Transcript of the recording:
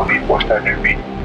I mean, what's that new?